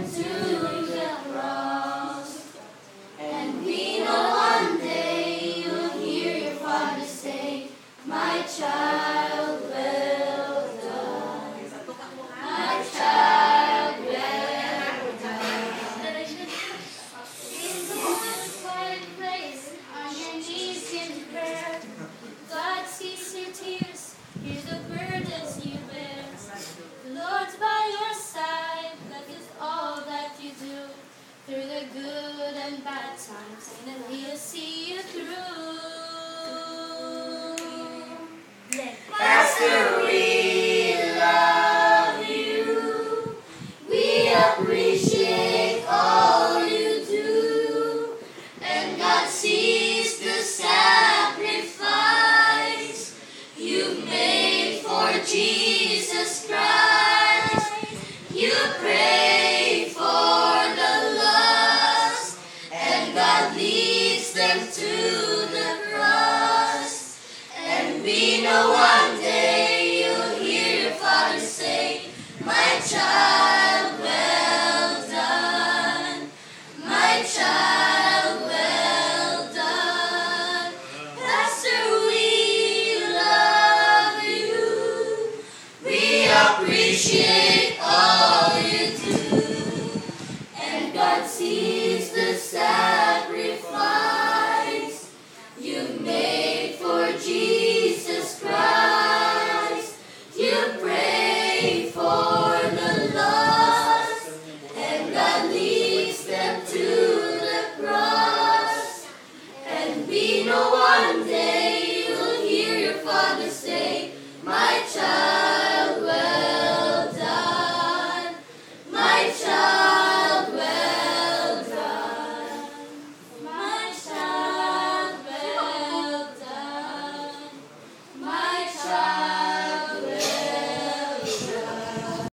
to and bad times, and He'll see you through. We love you. We appreciate all you do, and God sees the sacrifice you made for Jesus. appreciate all you do. And God sees the sacrifice you made for Jesus Christ. You pray for the lost and.